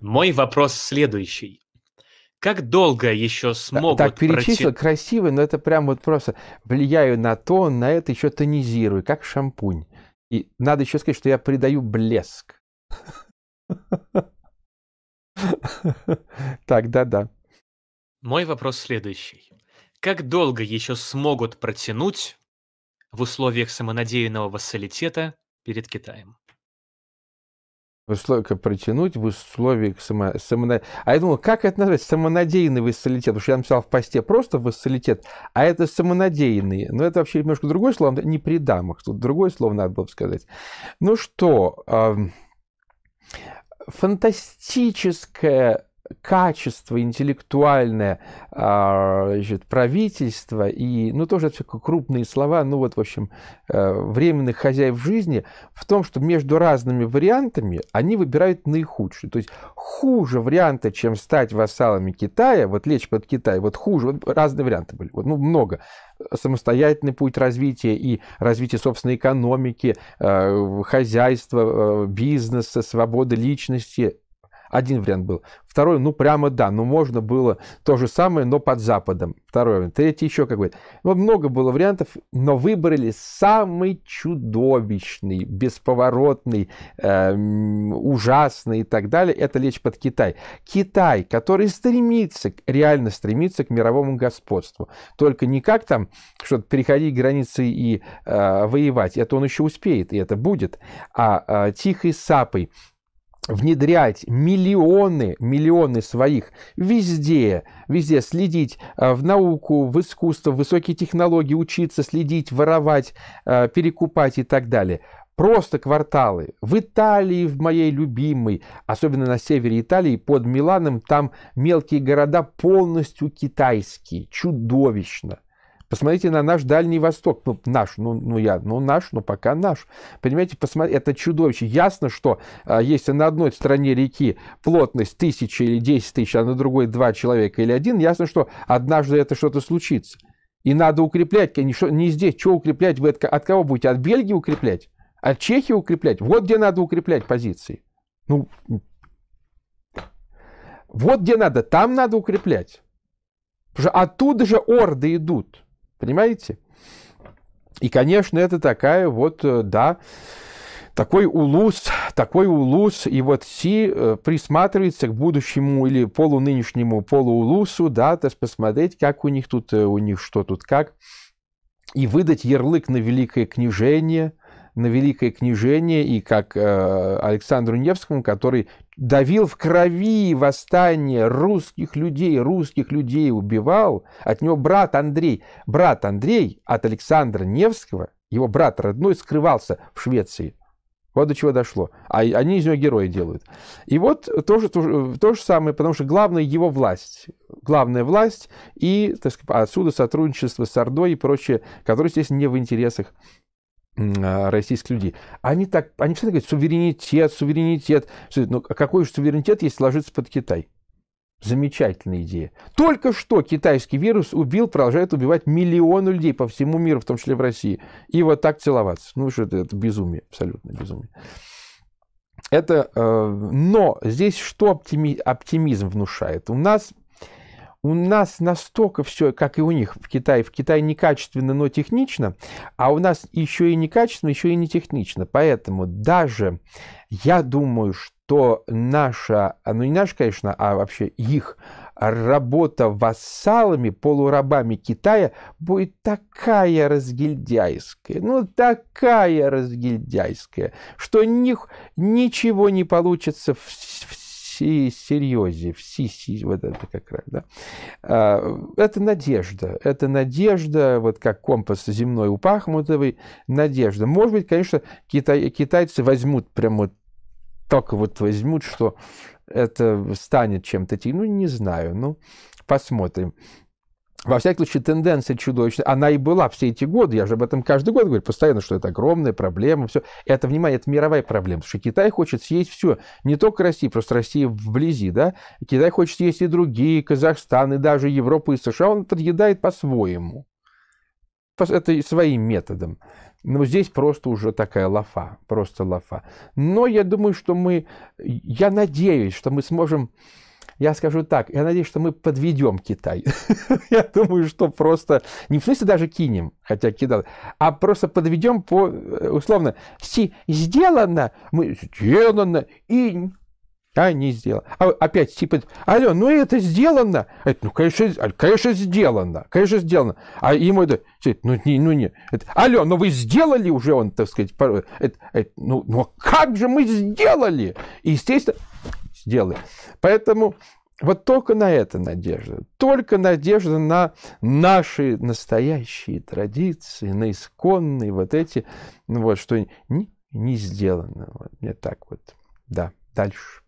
Мой вопрос следующий. Как долго еще смогут... Так перечислил, проти... красиво, но это прям вот просто влияю на то, на это еще тонизирую, как шампунь. И надо еще сказать, что я придаю блеск. Так, да-да. Мой вопрос следующий. Как долго еще смогут протянуть в условиях самонадеянного вассалитета перед Китаем? Протянуть в условиях само, само, А я думал, как это назвать? Самонадеянный вассалитет. Потому что я написал в посте просто вассалитет, а это самонадеянный. Но это вообще немножко другое слово, не при дамах. Тут другое слово надо было бы сказать. Ну что, фантастическая качество интеллектуальное а, значит, правительства и, ну, тоже это крупные слова, ну, вот, в общем, э, временных хозяев жизни в том, что между разными вариантами они выбирают наихудший. То есть хуже варианта, чем стать вассалами Китая, вот лечь под Китай, вот хуже, вот разные варианты были, вот, ну, много. Самостоятельный путь развития и развитие собственной экономики, э, хозяйства, э, бизнеса, свободы личности, один вариант был. Второй, ну прямо да, но можно было то же самое, но под Западом. Второй. Третий еще как бы. Вот много было вариантов, но выбрали самый чудовищный, бесповоротный, э, ужасный и так далее. Это лечь под Китай. Китай, который стремится, реально стремится к мировому господству. Только не как там что-то переходить границы и э, воевать. Это он еще успеет, и это будет. А э, тихой сапой внедрять миллионы, миллионы своих везде, везде следить э, в науку, в искусство, в высокие технологии, учиться, следить, воровать, э, перекупать и так далее. Просто кварталы. В Италии, в моей любимой, особенно на севере Италии, под Миланом, там мелкие города полностью китайские. Чудовищно. Посмотрите на наш Дальний Восток. Ну, наш, ну, ну я, ну наш, но пока наш. Понимаете, посмотрите, это чудовище. Ясно, что а, если на одной стороне реки плотность тысячи или десять тысяч, а на другой два человека или один, ясно, что однажды это что-то случится. И надо укреплять, не, не здесь. Что укреплять? Вы от, от кого будете? От Бельгии укреплять? От Чехии укреплять? Вот где надо укреплять позиции. Ну, вот где надо, там надо укреплять. Потому что оттуда же орды идут. Понимаете? И, конечно, это такая вот, э, да, такой улус, такой улус, и вот Си э, присматривается к будущему или полунынешнему полуулусу, да, то есть посмотреть, как у них тут, э, у них что тут как, и выдать ярлык на великое княжение, на великое княжение, и как э, Александру Невскому, который давил в крови восстание русских людей, русских людей убивал. От него брат Андрей, брат Андрей от Александра Невского, его брат родной, скрывался в Швеции. Вот до чего дошло. А они из него героя делают. И вот тоже то, то же самое, потому что главное его власть. Главная власть и так сказать, отсюда сотрудничество с Ордой и прочее, которое, естественно, не в интересах российских людей. Они так, они всегда говорят, суверенитет, суверенитет. Ну, а какой же суверенитет, если ложиться под Китай? Замечательная идея. Только что китайский вирус убил, продолжает убивать миллионы людей по всему миру, в том числе в России. И вот так целоваться. Ну что это, это безумие, абсолютно безумие. Это, э, но здесь что оптими, оптимизм внушает? У нас у нас настолько все, как и у них в Китае. В Китае некачественно, но технично, а у нас еще и некачественно, еще и не технично. Поэтому даже я думаю, что наша, ну не наша, конечно, а вообще их работа вассалами, полурабами Китая будет такая разгильдяйская, ну такая разгильдяйская, что них ничего не получится в, в всей серьезе, в сиси, вот это как раз, да. А, это надежда, это надежда, вот как компас земной у Пахмутовой, надежда. Может быть, конечно, китай, китайцы возьмут прямо вот только вот возьмут, что это станет чем-то, ну, не знаю, ну, посмотрим. Во всяком случае, тенденция чудовищная, она и была все эти годы, я же об этом каждый год говорю, постоянно, что это огромная проблема, все. Это, внимание, это мировая проблема, потому что Китай хочет съесть все, не только Россия, просто Россия вблизи, да, Китай хочет съесть и другие, Казахстан, и даже Европу, и США, он подъедает по-своему. это своим методом. Но здесь просто уже такая лафа, просто лафа. Но я думаю, что мы, я надеюсь, что мы сможем, я скажу так, я надеюсь, что мы подведем Китай. я думаю, что просто, не в смысле даже кинем, хотя кидал, а просто подведем по, условно, сделано, мы сделано, и а, не сделано. А опять типа, алло, ну это сделано. Это, ну, конечно, конечно, сделано. Конечно, сделано. А ему это, ну, не, ну, не. Это, алло, ну вы сделали уже, он, так сказать, это, это, ну, ну, как же мы сделали? И, естественно, сделали. Поэтому вот только на это надежда. Только надежда на наши настоящие традиции, на исконные вот эти, ну, вот, что не, не сделано. Вот, мне так вот. Да, дальше.